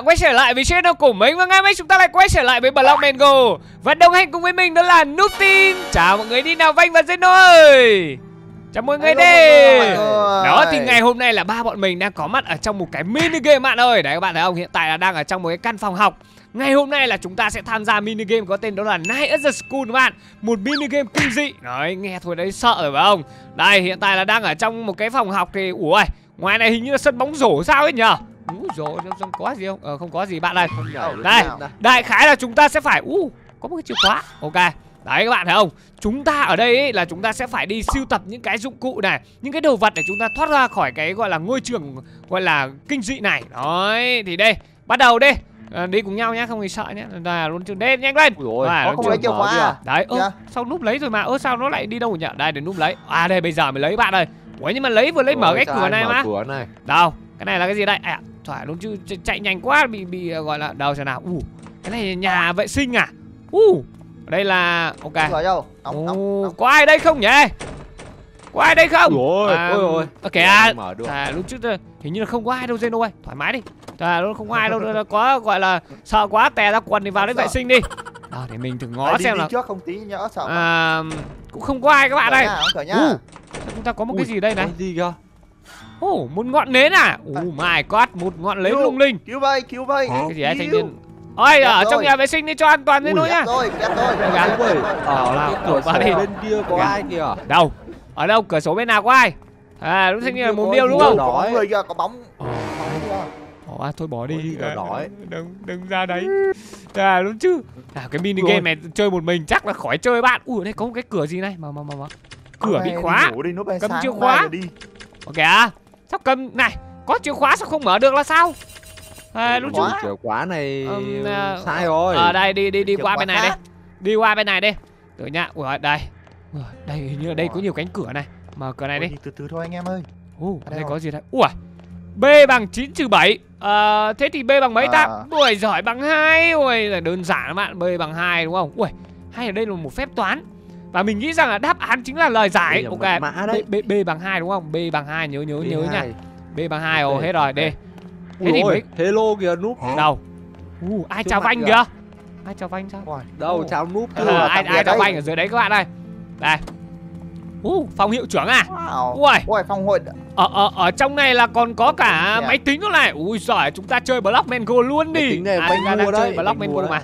bạn quay trở lại với channel của mình Và ngày hôm nay chúng ta lại quay trở lại với Block Mango. Và đồng hành cùng với mình đó là Nutin Chào mọi người đi nào Vanh và Zeno ơi. Chào mọi người đi. Đó thì ngày hôm nay là ba bọn mình đang có mặt ở trong một cái mini game bạn ơi. Đấy các bạn thấy không? Hiện tại là đang ở trong một cái căn phòng học. Ngày hôm nay là chúng ta sẽ tham gia mini game có tên đó là Night at the School các bạn. Một mini game kinh dị. Đấy nghe thôi đấy sợ rồi phải không? Đây hiện tại là đang ở trong một cái phòng học thì Ủa ngoài này hình như là sân bóng rổ sao ấy nhở Úi dồi không có gì không? Ờ không có gì. Bạn ơi Đây đại khái là chúng ta sẽ phải uh, có một cái chìa khóa. Ok. Đấy các bạn thấy không? Chúng ta ở đây ấy, là chúng ta sẽ phải đi siêu tập những cái dụng cụ này Những cái đồ vật để chúng ta thoát ra khỏi cái gọi là ngôi trường Gọi là kinh dị này. Đấy thì đây Bắt đầu đi. À, Đi cùng nhau nhá không thì sợ nhá. Là luôn trường đen nhanh lên. Ui à, không lấy chìa khóa à? Đấy ơ Dạ. sao núp lấy rồi mà? Ơ sao nó lại đi đâu nhỉ? Đây để núp lấy. À đây bây giờ mới lấy bạn ơi. Ủa nhưng mà lấy vừa lấy mở cái cửa này mà? cửa này? Đâu cái này là cái gì đây? À thoải luôn chứ ch- chạy nhanh quá bị bị gọi là đâu xem nào. U cái này nhà vệ sinh à? U đây là ok. Đâu? Đóng, đóng, Ồ, đóng. có ai đây không nhỉ? Có ai đây không? Ôi à, ôi ôi. ok à Mở được. à, lúc trước hình như là không có ai đâu Zeno ơi. Thoải mái đi. À, nó không có ai đâu có gọi là sợ quá tè ra quần thì vào đấy vệ sinh đi. À, để mình thử ngó đi, xem đi là trước không tí nhỡ sợ. à, cũng không có ai các bạn sao chúng ta có một cái gì đây này? Cái gì kìa Ồ, một ngọn nến à? Oh my god, một ngọn nến lung linh. Cứu vây, cứu vây. Cái gì đấy thanh niên? Ôi, ở trong rồi. nhà vệ sinh đi cho an toàn thế thôi nhá. Rồi, đẹp rồi. Ôi, Nào, Ở nào, cái cửa vào đi. bên kia có Kìa. ai kìa Đâu? Ở đâu? Cửa sổ bên nào có ai? À, đúng thanh niên là mồm điêu đúng không? Có người kìa, có bóng. Ồ, ồ, à, thôi bỏ đi. À, đói. Đừng, đừng ra đấy. À, đúng chứ. À, cái mini game Rồi. này chơi một mình chắc là khỏi chơi bạn. Ui, ở đây có một cái cửa gì này? Mở, mở, mở, mở. Cửa bị khóa. Cầm chìa khóa. rồi đi. Ok à? Sao cầm... Này, có chìa khóa sao không mở được là sao? À, đúng. Khóa. Chìa khóa này Ừm, à, sai rồi Ở đây đi đi đi Chìa qua bên này đi. khác. Đi qua bên này đi. Từ nhá. Ui đây. Ui, đây hình như ở đây có nhiều cánh cửa này. Mở cửa này Ôi, đi. Từ từ thôi anh em ơi. Ồ, Ở đây đây có gì đây? Ui. B bằng 9 trừ 7. Ờ, thế thì B bằng mấy ta? À. Ui giỏi bằng 2. Ui là đơn giản các bạn. B bằng 2 đúng không? Ui, hay ở đây là một phép toán. Và mình nghĩ rằng là đáp án chính là lời giải. Ok. mật mã đấy. B, B, B bằng 2 đúng không? B bằng 2 nhớ nhớ nhớ nha. B2. B bằng 2 ồ Ok. hết rồi, đi. Ui Thế thì mấy Hello kìa núp đâu? U, ai Trước chào Vanh kìa. Ai chào Vanh sao? Ôi, Đâu Ồ. chào núp Ờ, chưa là ai ai chào. Vanh ở dưới đấy các bạn ơi. Đây. U, phòng hiệu trưởng à? Wow. Ui, Ôi, phòng hội ở ở ở trong này là còn có cả Dạ. máy tính nữa này. Ui giỏi, chúng ta chơi Block Mango luôn đi. Máy tính này à, chúng ta đang chơi đấy, Block Vanh Mango mua mà.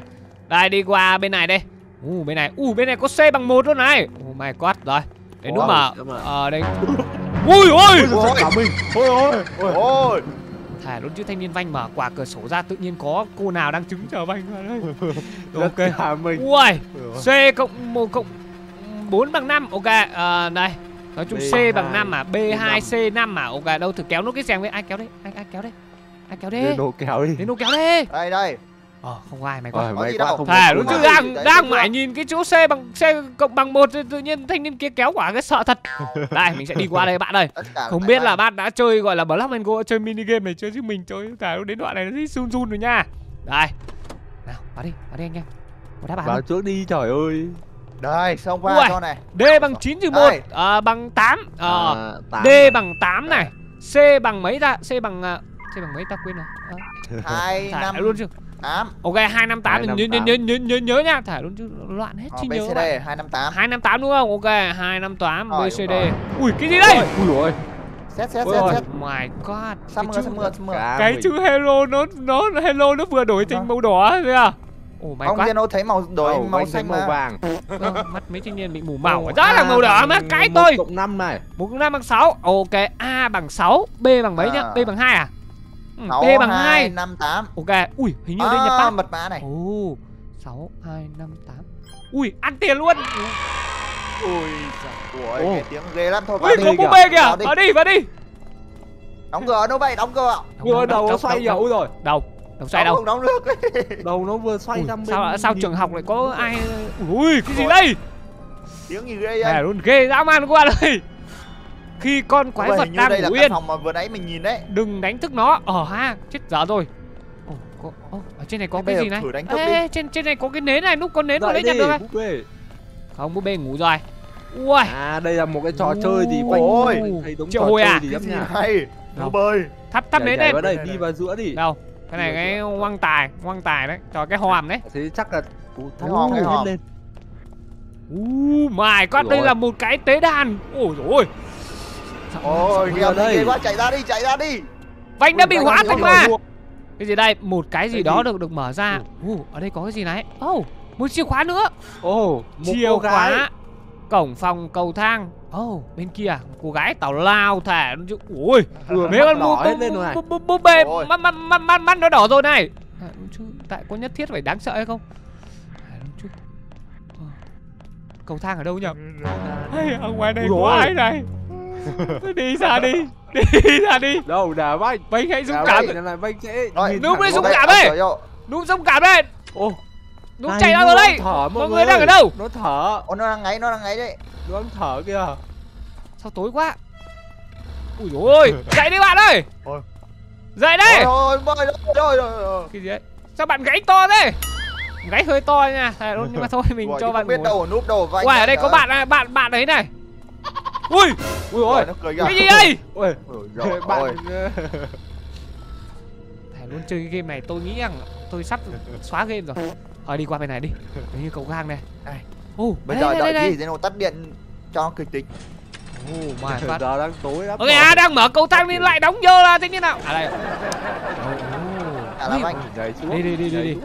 Đây đi qua bên này đây. U bên này, u bên này có C bằng 1 luôn này. Oh my god rồi. Để nút Wow, mà ờ đây. Ui ôi. Ôi. cả mình Ôi ôi ôi Ôi, Thả luôn chứ thanh niên Vanh mở quả cửa sổ ra tự nhiên có cô nào đang trứng chờ Vanh vào đây. Ok Ok. cả mình Ui, C cộng 1 cộng 4 bằng 5. Ok, ờ, đây. Nói chung C B2, bằng 5 à, B2 C5 à. Ok, đâu thử kéo nút cái rèm với ai kéo đấy? Ai ai kéo đấy? Ai kéo đấy? đồ kéo đi Đến nút kéo đấy. đây đây. Ờ, không có ai mày. Có may gì quá đâu. không đúng cô chứ đang đang mãi nhìn cái chỗ C bằng C cộng bằng 1 tự nhiên thanh niên kia kéo quả cái sợ thật. Đây, mình sẽ đi qua đây bạn ơi. Cả Không biết là bạn đã chơi gọi là Block Mango chơi mini game này chơi chứ mình chơi thả đến đoạn này nó run run rồi nha. Đây. Nào, vào đi, vào đi anh em. Một đáp án. vào trước đi trời ơi Đây, xông Ui. qua cho này. D bằng 9 trừ 1 Đây. à, bằng 8 ờ, À, tám D bằng 8 này C bằng mấy ta C bằng C bằng mấy ta quên rồi Ờ, Hai năm luôn chứ tám. Ok 258 nhớ, nhớ, 258. nhớ, nhớ, nhớ, nhớ nha Thả luôn chứ loạn hết Ờ, chi nhớ BCD bạn. 258. 258 đúng không? Ok 258 Rồi, BCD rồi. Ui cái gì đây ui rồi Xét xét Ôi xét ôi. xét. My god Summer cái chữ, summer summer. cái chữ hello nó nó hello nó vừa đổi thành Vâng. màu đỏ thế à Oh my Ông god Zeno thấy màu đổi Đầu màu xanh màu mà. vàng Vâng, Mắt mấy thanh niên bị mù màu Ồ, Đó là màu đỏ mà cái tôi cộng 5 này 1 cộng 5 bằng 6 Ok A bằng 6 B bằng mấy nhá À. B bằng 2 à ừ, B bằng 2 hai, năm tám. Ok Ui hình như đây nhập À, bát mật mã này. Ồ 6 2 5 8 Ui ăn tiền luôn Ui ui, cái tiếng ghê lắm thôi Ui vào có đi. búp kìa. bê kìa Vào đi. Vào đi Đóng cửa đâu vậy? Đóng cửa. vừa đầu nó xoay dậu rồi Đâu Đâu xoay đâu không đóng được. đầu nó vừa xoay Ui, bên sao sao trường học lại có ai Ui cái gì đây tiếng gì ghê vậy? luôn ghê dã man quá đây Khi con quái vật đang đây là ngủ yên phòng mà vừa nãy mình nhìn đấy. Đừng đánh thức nó Ờ ha Chết dở rồi Ồ, có, ô, ở trên này có Thế cái gì này thử đánh thức Ê, đi. trên trên này có cái nến này núp con nến đấy đi nhận được bê không búp bê ngủ rồi ui à đây là một cái trò chơi gì Ôi. quanh thấy đúng Triệu hồi à? gì Cái gì hay? Đâu? Bơi. thắp thắp nến lên vào đây đi vào giữa đi đâu cái này cái quăng tài quăng tài đấy cho cái hòm đấy Thế chắc là Cái hòm, cái lên hòm. lên. uh my god đây là một cái tế đàn ôi dồi ôi ôi ở đây. quá chạy ra đi chạy ra đi. Vành đã bị hóa thành ma cái gì đây? Một cái gì đó được được mở ra. Uh ở đây có cái gì này? Oh một chìa khóa nữa. Ồ, một chìa khóa. Cổng phòng cầu thang. Oh bên kia cô gái tào lao thẻ ui Vừa mấy con búp lên rồi. này. búp bê. Mắt mắt mắt mắt mắt nó đỏ rồi này. Chứ. Tại có nhất thiết phải đáng sợ hay không? Ờ. cầu thang ở đâu nhỉ hay ở ngoài Ui có ai này đi ra đi. Đi ra đi. Đâu, đà banh. bánh hãy dũng cảm banh, này banh sẽ Đúng đấy, dũng cảm Ôi, ấy. trời ơi. đúng dũng cảm lên. Ô, đúng này chạy ra rồi đây thở mọi người đang ở đâu? Nó thở, Ô, nó đang ngáy nó đang ngáy đấy. Nó đang thở kìa. sao tối quá? Ui dồi ôi dậy đi bạn ơi. Dậy đây rồi rồi rồi cái gì đấy? Sao bạn gáy to thế? Gáy hơi to nha. À, nhưng mà thôi mình cho bạn không biết đâu núp đâu vanh Uầy, ở đây có bạn này, bạn bạn đấy này. Ui, Ui Ôi, ôi, nó cười kìa. cái gì đây? Ôi, rồi, bạn Thầy luôn chơi cái game này tôi nghĩ rằng tôi sắp xóa game rồi. Thôi đi qua bên này đi. Đấy như cầu thang này. Đây. Ồ, bây đây, giờ đợi đây, gì thế nào tắt điện cho kịch tính Oh my god. giờ đang tối lắm. Ok, à, đang mở cầu thang nên lại đóng vô là thế như nào? À đây. à là Ui, vanh Nhảy xuống. Đi, đi, đi, đi, đi.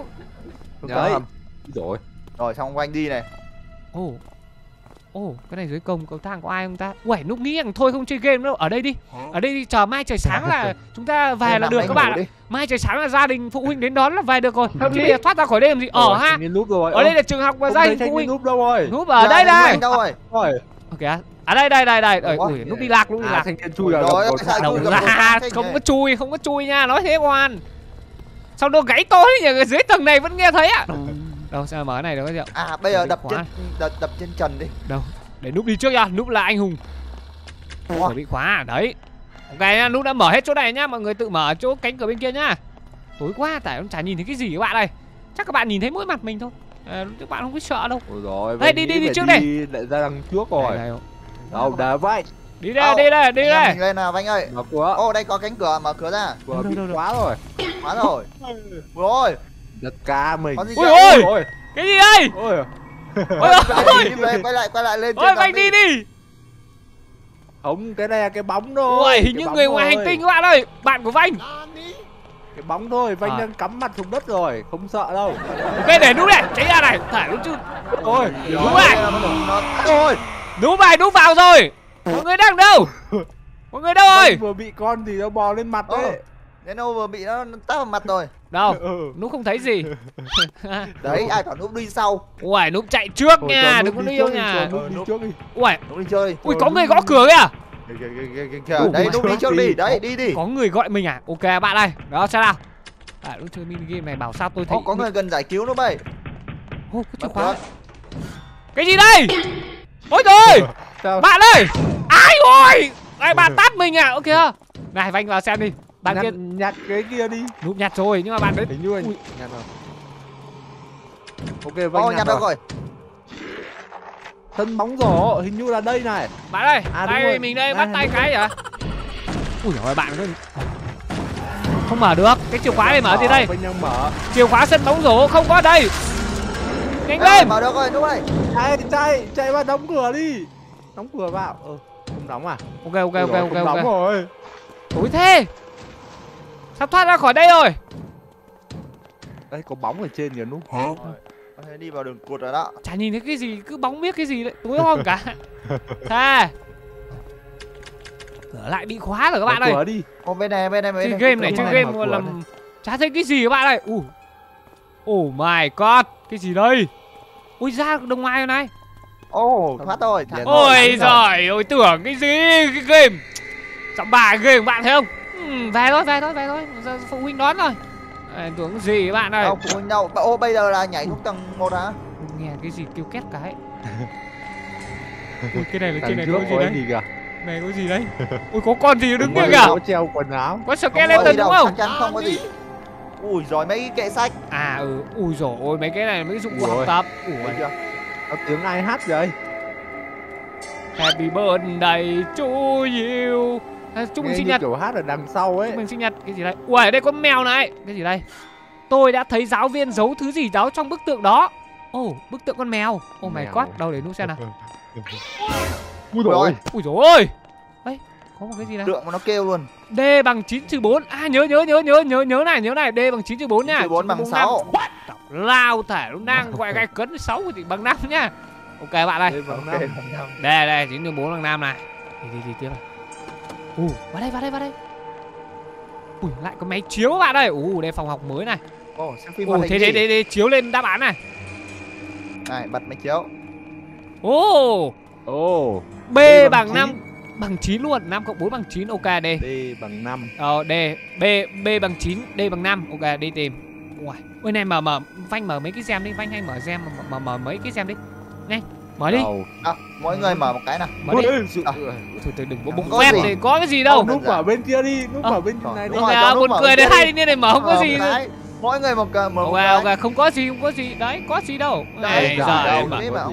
hầm. Rồi. rồi xong vanh đi này Ồ. Ồ, cái này dưới cổng cầu thang có ai không ta? Uầy, lúc nghĩ rằng thôi không chơi game đâu. Ở đây đi. Ở đây đi, chờ mai trời sáng là chúng ta về là được các bạn ạ. Mai trời sáng là gia đình phụ huynh đến đón là về được rồi. Chứ bây thoát ra khỏi đây làm gì? Ở ha. Ở đây là trường học và gia đình phụ huynh. núp đâu rồi. Núp ở đây đây. Đâu rồi. Ok. À đây đây đây đây. Ui, núp đi lạc, núp đi À, lạc. thanh niên chui vào Rồi, Đầu ra không có chui, không có chui nha, nói thế ngoan. Sao nó gáy to thế nhỉ? Dưới tầng này vẫn nghe thấy ạ. Đâu sao mở cái này được cái gì ạ? à bây giờ đập khóa. trên đập, đập trên trần đi Để núp đi trước nha, núp là anh hùng. Ủa? Cửa bị khóa à? đấy. Ok nha, núp đã mở hết chỗ này nhá, mọi người tự mở chỗ cánh cửa bên kia nhá. Tối quá, tại ông chả nhìn thấy cái gì các bạn ơi. Chắc các bạn nhìn thấy mỗi mặt mình thôi. À, các bạn không biết sợ đâu. Ôi rồi, Đây, đi, đi, đi trước đây. Lại ra đằng trước rồi. Đây, đây, Đâu, đá vậy. Đi đây, Đâu? đi đây, đi Anh đây. mình lên nào vanh ơi Mở cửa. ô đây có cánh cửa mở cửa ra Cửa Đâu, bị đâu, đâu, khóa rồi. quá rồi rồi Giật ca mình. ôi! Ôi. Cái gì đây? Ôi. Ôi ôi. đi về quay lại quay lại lên Ôi tầng đi đi. Không, cái này là cái bóng thôi. Ui, hình như người ngoài hành tinh các bạn ơi. Bạn của Vanh. Cái bóng thôi, Vanh À. đang cắm mặt xuống đất rồi, không sợ đâu. Ok để núp này, tránh ra này. Thả núp chứ. Ôi, Đúng Rồi, rồi. nó- nó- ôi Núp vào, núp vào rồi. Mọi người đang đâu? Mọi người đâu rồi? Vừa bị con gì nó bò lên mặt Ờ. đấy. Đến đâu vừa bị nó tát vào mặt rồi Đâu? Ừ. Núp không thấy gì. đấy ai bảo núp đi sau Ui, núp chạy trước Thôi, nha, đừng có đi đi, nha. núp Ờ, đi núp. trước đi. Ui, núp đi chơi ui có núp người gõ cửa kìa. Kìa, kìa, kìa, kìa, kìa, kìa. Ủa, đấy núp đi trước đi đấy đi đi Có người gọi mình à? Ok bạn ơi. Đó sao nào? À, lúc chơi mini game này bảo sao tôi thấy Ô, có người gần giải cứu nó bay Ô, có chìa khóa. Cái gì đây? Ôi trời? Bạn ơi Ai ôi Đây bạn tát mình à Ok Này Vanh vào xem đi Bạn nhặt, kia nhặt cái kia đi. núp nhặt rồi Nhưng mà bạn đấy Hình như anh Ui. nhặt rồi. Ok, Vanh ô nhặt nhặt rồi. rồi Sân bóng rổ, hình như là đây này. Bạn ơi À, đúng Đây rồi. mình đây À, bắt tay đúng cái hả Ui ôi bạn cứ Không mở được Cái chìa khóa này mở gì đây mở. Chìa khóa sân bóng rổ không có đây Nhanh lên mở được rồi núp đây Chạy, chạy, chạy vào đóng cửa đi. Đóng cửa vào. Ừ, không đóng à? Ok ok ok Rồi, ok không đóng ok rồi. Tối thế Sắp thoát ra khỏi đây rồi. Đây có bóng ở trên kìa núp. Có thể đi vào đường cụt rồi đó. Chả nhìn thấy cái gì Cứ bóng biết cái gì đấy Tối hôm cả. Thế Cửa lại bị khóa rồi các bạn ơi. cửa đi. ô bên này bên này bên chơi này. game này chơi game làm chả thấy cái gì các bạn ơi. Uh. oh my god cái gì đây? Ui ra đồng ngoài rồi này. Ô thoát rồi. Ôi giời ôi tưởng cái gì? Cái game. Giọng bà game của bạn thấy không ừ, về thôi về thôi về thôi. Phụ huynh đón rồi. À, tưởng gì các bạn ơi đâu phụ huynh đâu ô bây giờ là nhảy xuống tầng một hả? Nghe cái gì kêu két cái ui, cái này là trên này có gì có đấy? gì kìa? này có gì đấy? Ui có con gì đứng Có kia kìa? chỗ treo quần áo. có không có skeleton đúng không? chắc chắn không có gì. Ui rồi mấy cái kệ sách. À ừ. Ui dồi ôi mấy cái này mấy dụng cụ học tập. Ui. Chưa? Có tiếng ai hát vậy? Happy birthday to you à, chúc mừng sinh nhật. kiểu hát ở đằng sau ấy. Chúc mừng sinh nhật. Cái gì đây? Ui ở đây có mèo này. Cái gì đây? Tôi đã thấy giáo viên giấu thứ gì đó trong bức tượng đó. Ồ oh, bức tượng con mèo. Oh my Mèo. god đâu để nút xem nào. Ui Rồi. rồi. Ui dồi ôi. đấy có một cái gì đây? Tượng mà nó kêu luôn. D bằng 9 trừ 4 À nhớ nhớ nhớ nhớ nhớ nhớ này nhớ này. D bằng 9 trừ 4 nha. 4 bằng năm. 6. Đọc lao thể nó đang gọi gai cấn 6 thì bằng 5 nhá Ok bạn ơi. Đây năm. năm. Đây đây 9 trừ 4 bằng 5 này. Đi đi đi tiếp này Ù vào đây vào đây vào đây. Ui lại có máy chiếu các bạn ơi. Ù đây phòng học mới này. Ồ, xem phim Ồ thế thế thế thế chiếu lên đáp án này. Này, bật máy chiếu. Ồ. Ồ. B bằng bằng chín. 5 Bằng 9 luôn. 5 cộng 4 bằng 9 Ok D. Đây bằng năm. Ờ D B B bằng 9 D bằng 5 Ok đi tìm. Ui Ui này mở mở Vanh mở mấy cái gem đi. Vanh hay mở gem mở, mở, mở mấy cái gem đi. Nhanh Mở đi. À, mỗi người mở một cái nào. Mở đi. À. Thôi thôi đừng có bụng gì. thì có cái gì đâu. Núp vào bên kia đi Núp Ờ. vào bên này đi. Đúng Ok rồi, cho buồn cười đấy hai đi. như này mở không có Mở gì. Mỗi người một cái, mở một Ok cái. ok không có gì không có gì. Đấy có gì đâu. Này giời đâu,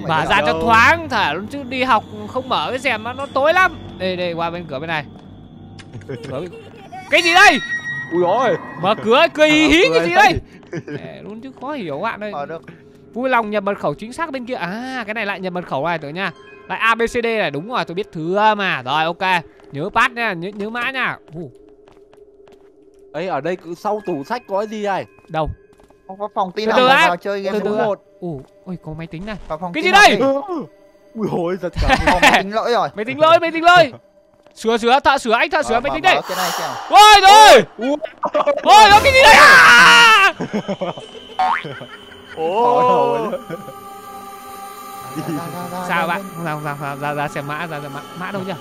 mở- ra cho thoáng thả luôn chứ đi học không mở cái rèm nó nó tối lắm. Đây đây qua bên cửa bên này. Cái gì đây? Ui rồi Mở cửa cười hí hí cái gì đây? Mẹ luôn chứ khó hiểu bạn ơi Mở được. Vui lòng nhập mật khẩu chính xác bên kia. À cái này lại nhập mật khẩu này tưởng nha. Lại ABCD này đúng rồi tôi biết thừa mà. Rồi ok. Nhớ pass nha nhớ, nhớ mã nha. Ù, ấy ở đây cứ sau tủ sách có cái gì đây Đâu? Không có phòng tin Từ nào mà vào chơi game Từ từ số á. một. Ồ ôi có máy tính này. Vào phòng Cái gì đây? Ui hồi giật cả Phòng tính lỗi rồi. Máy tính lỗi máy tính lỗi. Sửa sửa thợ sửa anh thợ sửa Mở- máy tính đây này. Ôi rồi. Ôi nó cái gì đây Ôi Ra, ra, ra, Sao ra, bạn? ra, ra, xem mã ra xem mã Mã đâu nhỉ?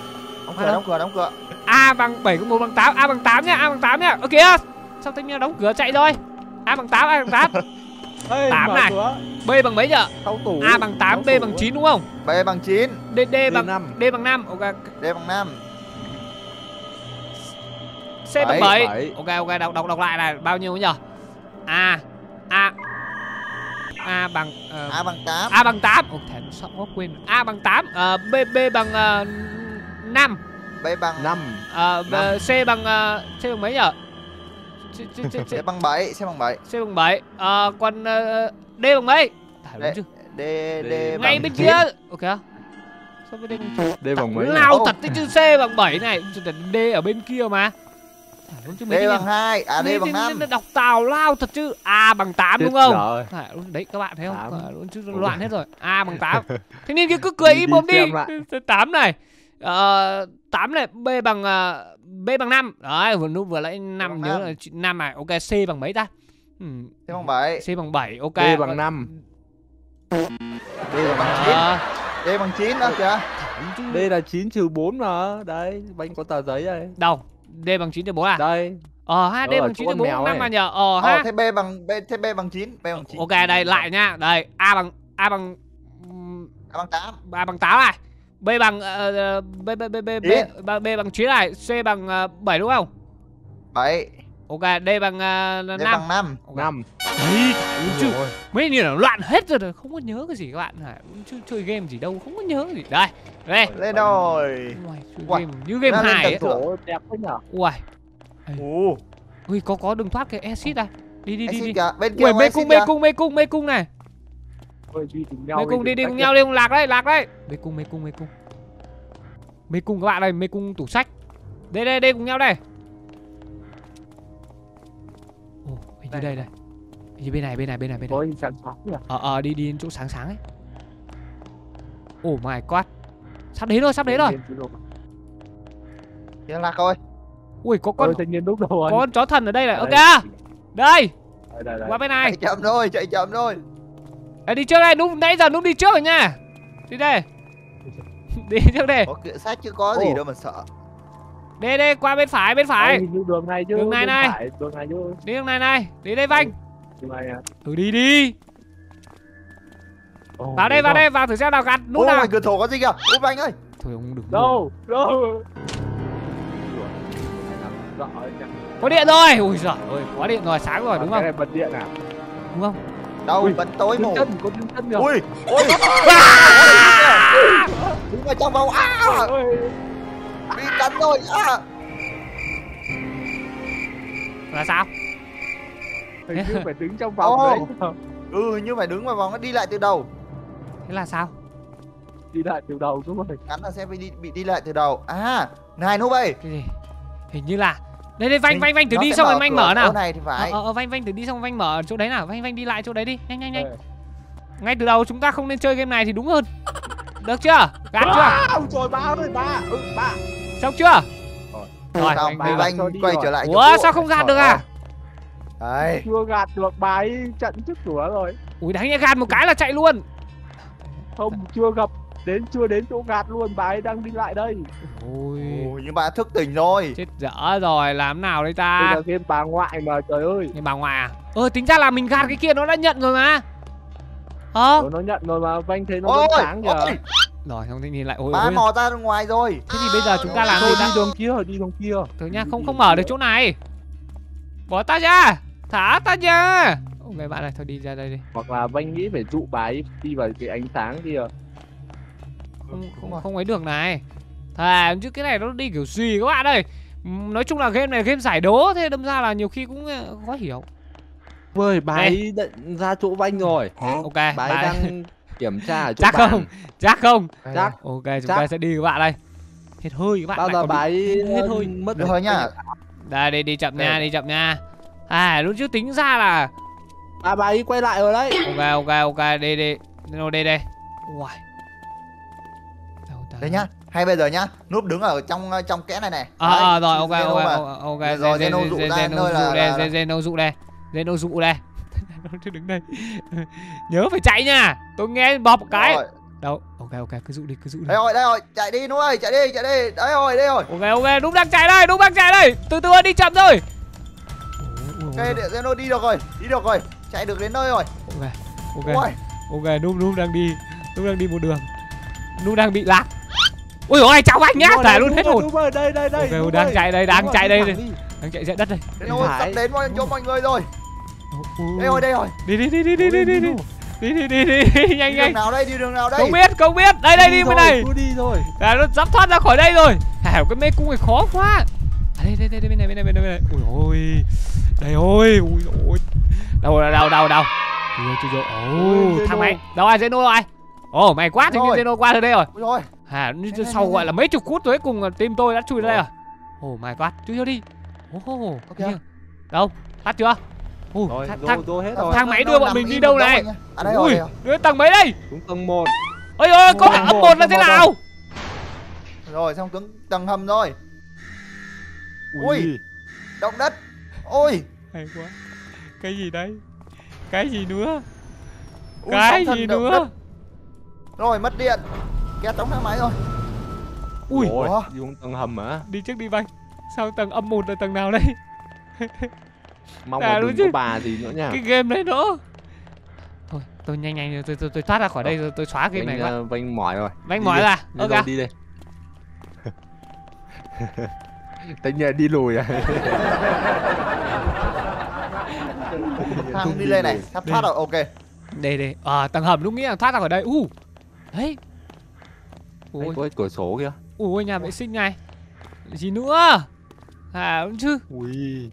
Đóng cửa, đóng cửa, đóng cửa. A bằng 7 cộng 1 bằng 8 A bằng 8 nhá A bằng 8 nhá. Kìa. Sao nhiên đóng cửa chạy rồi A bằng 8 A bằng 8 Ê, Tám mở này. cửa. B bằng mấy tủ. A bằng 8 B bằng á. 9 đúng không? B bằng 9, D, D bằng năm. D bằng 5 Ok. D bằng 5. C bằng Bảy, 7 bảy. Ok ok đọc đọc đọc lại này Bao nhiêu nhỉ A A A bằng ờ, A bằng 8, A bằng 8 Ồ thèm sợ quá quên A bằng 8 ờ, B, B bằng uh, 5 B bằng năm. Ờ, b- Năm. C bằng ờ, C bằng mấy nhỉ C, C, C, C, C bằng 7, C bằng 7. C bằng 7 Ờ, còn ờ, D bằng mấy? Thả đúng D, chứ. D, D, D Ngay bằng bên 9. kia. Ok Sao bên đây đây bằng mấy Lao Ô. thật chữ C bằng 7 này? Chứ D ở bên kia mà. chứ D mấy cái bằng 2, à D bằng 5. đọc tào lao thật chứ. A bằng 8 đúng không? rồi. Đấy các bạn thấy không? Chứ loạn hết rồi. A bằng 8 Thế nên kia cứ cười im đi mồm đi. xem lại. 8 này. Ờ, 8 này B bằng ờ, B bằng 5 Đấy vừa lúc vừa lấy 5 bằng nhớ năm. là 5 này. Ok C bằng mấy ta? Ừ. C bằng 7, C bằng 7 ok. D bằng năm. D bằng chín. Ờ, D bằng 9 đó kìa. đây là 9 trừ 4 mà. Đây bánh có tờ giấy đây. Đâu D bằng 9 trừ 4 à? Đây. Ờ ha D bằng 9 chỗ trừ con 4 mèo bằng 5 ấy. mà nhờ. Ờ Ờ, ha. thế B bằng B thế B bằng 9, B bằng 9. Ok đây lại nhá Đây A bằng A bằng A bằng 8. A bằng 8 này. B bằng ờ, ờ, B B B B B. B, B bằng 9 này. C bằng ờ, 7 đúng không? 7, Ok D bằng uh, D 5 bằng 5. năm. Đấy đúng chứ. Mấy như là loạn hết rồi, không có nhớ cái gì các bạn. Hả chứ chơi game gì đâu không có nhớ gì. Đây đây Lên rồi. Uầy, game như game hài ấy. Ủa, đẹp quá nhở? Ui Ồ, ui có có đừng thoát cái exit đây đi đi đi exit đi. kìa, bên kia ui có mê cung mê cung mê cung mê cung này. Mê đi, cung đi đi cùng nhau đi cùng lạc đấy lạc đấy. Mê cung mê cung mê cung. Mê cung các bạn đây mê cung tủ sách. Đây đây đây cùng nhau đây. Ồ hình như đây. đây hình như bên này bên này bên này bên này? Sàng nhỉ ờ ờ đi đi đến chỗ sáng sáng ấy. Oh my god sắp đến rồi sắp đến rồi. Kìa lạc rồi. ui có con có con chó thần ở đây này. Ok Đây. đây. Đây, đây, đây. qua bên này. Chạy chậm thôi, chạy chậm thôi. Ê, đi trước đây. Núp nãy giờ núp đi trước rồi nha. Đi đây. Đi trước đây. Có kệ sách chứ có gì đâu mà sợ. đi đây qua bên phải bên phải. Đây, đường này chứ Đường này này. đường này chứ. Đi đường này này. Đi đây vanh. Này à. thử đi đi Ồ, vào đây vào đây vào thử xem nào gạt nút Ôi, nào cửa sổ có gì kìa? Úp anh ơi. thôi ông đừng núp. đâu đâu có điện rồi ui giời ơi có điện rồi sáng rồi đúng Cái không này bật điện à đúng không Đâu, Ui, vẫn tối Đứng mù. chân có đứng chân được Ui, ôi. Đứng vào trong vòng. À, bị cắn rồi. À. là sao hình như phải đứng trong vòng đấy Ừ hình như phải đứng vào vòng nó đi lại từ đầu thế là sao? Đi lại từ đầu đúng rồi. Ngắn là sẽ bị đi, bị đi lại từ đầu. À này núp ơi. Cái gì? Hình như là đây đây vanh vanh vanh thử đi xong rồi vanh mở nào. chỗ này thì phải. Ờ ờ vanh vanh thử đi xong vanh mở chỗ đấy nào. Vanh vanh đi lại chỗ đấy đi. Nhanh nhanh nhanh. Ờ. ngay từ đầu chúng ta không nên chơi game này thì đúng hơn. Được chưa? Gạt chưa? Ôi trời ba ơi ba. Ừ ba. Xong chưa? Rồi, Rồi, anh quay trở lại chỗ ủa sao không gạt được à. Đấy. Chưa gạt được bà ấy trận trước cửa rồi. Ui đánh nhá gạt một cái là chạy luôn không chưa gặp. Đến chưa đến chỗ gạt luôn. Bà ấy đang đi lại đây. Ui Ồ, nhưng mà thức tỉnh rồi. Chết dở rồi làm nào đây ta? Là game bà ngoại mà trời ơi. Nghe bà ngoại à? Ờ tính ra là mình gạt cái kia nó đã nhận rồi mà. Ờ Ờ, nó nhận rồi mà vanh thấy nó Ôi vẫn sáng kìa ôi. Rồi không thì nhìn lại. Ôi, Bà ôi. mò ra ngoài rồi. Thế thì bây giờ chúng ta làm thôi gì đi ta đường kia đi đường kia. Thử nha không không mở được chỗ này. Bỏ ta ra. Thả ta ra Ok bạn ơi thôi đi ra đây đi. Hoặc là vanh nghĩ phải dụ bà ấy đi vào cái ánh sáng kia. Không không, không ấy được này. Thà chứ cái này nó đi kiểu gì các bạn ơi? Nói chung là game này game giải đố Thế đâm ra là nhiều khi cũng ờ, khó hiểu. Ơi bà Đây. ấy đã ra chỗ vanh rồi. Ok bà ấy đang kiểm tra ở chỗ Chắc bàn. không? Chắc không chắc Ok chúng Chắc. ta sẽ đi các bạn ơi. Hết hơi các bạn bao giờ bà bị- ấy hết ờ, thôi. mất Được rồi nhá Đây đi đi chậm nha Đây. đi chậm nha. À lúc trước tính ra là à bà ấy quay lại rồi đấy. Ok ok ok đi đi. Zeno đi đây. Ta? Đây nhá Hay bây giờ nhá. Núp đứng ở trong trong kẽ này này. Ờ Đấy, ờ, rồi ok Zeno ok mà. ok, rồi, Zeno Zeno dụ ra Zeno nơi là- Zeno dụ đây Zeno dụ đây Nó cứ đứng đây. Nhớ phải chạy nha. Tôi nghe một cái. Rồi. đâu? Ok ok cứ dụ đi cứ dụ đi. Đây rồi đây rồi Chạy đi Núp ơi chạy đi chạy đi. Đấy rồi đây rồi. Ok ok đúng đang chạy đây đúng đang chạy đây. Từ từ đi chậm ôi, Ok để Zeno đi được rồi Đi được rồi Chạy được đến nơi rồi. Ok ok. Ôi ok núp núp đang đi núp đang đi một đường. Núp đang bị lạc. Ui ôi cháu anh nhá thả đây, luôn hết rồi, hồn. đây đây đây Ok, đúng đang chạy đây, Đúng đang chạy đây đang chạy ra đất đây. Sắp đến mọi chỗ mọi người rồi. Đây rồi đây rồi. Đi đi đi đi đi đi đi đi. đi đi đi đi nhanh đường nhanh. nào đây đi đường nào đây? Không biết không biết. Đây đây đi bên này. đi rồi à, nó sắp thoát ra khỏi đây rồi. À, cái mê cung này khó quá đây đây đây bên này bên này bên này bên này. Ui ôi. Đây ôi ui ôi. Đâu đâu đâu đâu đâu chưa chưa chưa ồ Ôi, thang Zeno. máy đâu ai Zeno rồi ồ mày quá thì Rồi. Zeno qua từ đây rồi. Ui rồi. À sau gọi là mấy chục phút rồi cùng team tôi đã chui ra đây rồi. ồ mày quá. Chui vô đi. Ồ đâu? Thoát chưa? Ồ rồi thang, hết rồi. máy đưa bọn mình đi đâu một này. À đây rồi ui rồi. đưa tầng mấy đây. Xuống tầng 1 ôi ôi có Tầng cả ấp một, một là thế một. nào? Rồi xong cứng tầng hầm rồi Ui. Động đất. Ôi. Hay quá. Cái gì đây cái gì nữa? Ui, cái gì nữa? đất. Rồi mất điện. Két đóng thang máy rồi. Ui. Ủa? đi xuống tầng hầm hả? Đi trước đi vanh. Sao tầng âm một là tầng nào đây? Mong là đúng đừng chứ. có bà gì nữa nha. Cái game này nữa. Thôi tôi nhanh nhanh tôi tôi, tôi thoát ra khỏi đây rồi tôi xóa game này vanh ờ, vanh mỏi rồi. Vanh mỏi đi ok. đi đây tất nhiên đi lùi à? Thang đi lên này Sắp thoát rồi ok. Đây đây. À, tầng hầm lúc nghĩ là thoát ra khỏi đây. U. Đấy. Đấy, ui có cái cửa sổ kìa. Ui nhà vệ sinh này. Gì nữa? À đúng chứ ui.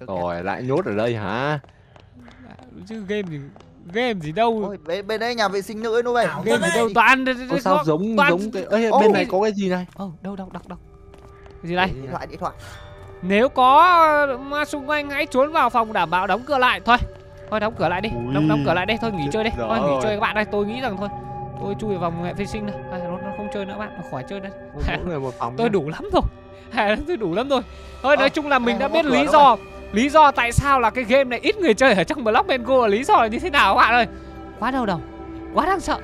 Rồi lại nhốt ở đây hả? Đúng chứ game gì game gì đâu Ôi bên, bên đấy nhà vệ sinh nữ nữa vậy game gì đâu toàn Ủa sao giống toàn- giống cái ấy Ô, bên này có cái gì này Ồ, đâu đâu đâu đâu cái gì đây Điện thoại điện thoại Nếu có ma xung quanh hãy trốn vào phòng đảm bảo đóng cửa lại thôi. Thôi đóng cửa lại đi. Ui. Đóng đóng cửa lại đây thôi nghỉ chơi đây. dở Thôi nghỉ chơi các bạn đây. Tôi nghĩ rằng thôi. Tôi chui vào vòng nghệ vệ sinh đây. À, nó, nó không chơi nữa bạn, nó khỏi chơi đây. Tôi nhá. đủ lắm rồi. À, tôi đủ lắm rồi. Thôi nói Ờ, chung là mình đã biết lý đâu do lý do tại sao là cái game này ít người chơi ở trong Block Go là lý do là như thế nào các bạn ơi. Quá đau đầu. Quá đáng sợ.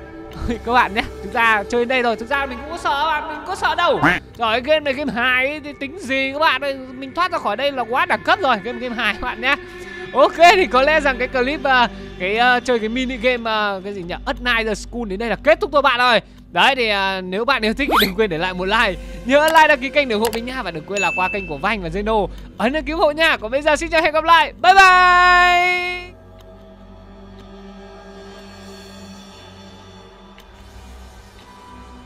Các bạn nhé, chúng ta chơi đến đây rồi, thực ra mình cũng có sợ các bạn, mình có sợ đâu. Rồi game này game hài ấy, thì tính gì các bạn ơi, mình thoát ra khỏi đây là quá đẳng cấp rồi, game game hài các bạn nhé. Ok thì có lẽ rằng cái clip uh, cái uh, chơi cái mini game uh, cái gì nhỉ? At Night the School đến đây là kết thúc thôi bạn ơi. Đấy thì uh, nếu bạn yêu thích thì đừng quên để lại một like. Nhớ like đăng ký kênh để ủng hộ mình nha. Và đừng quên là qua kênh của Vanh và Zeno Ấn đăng ký ủng hộ nha. Còn bây giờ xin chào hẹn gặp lại. Bye bye!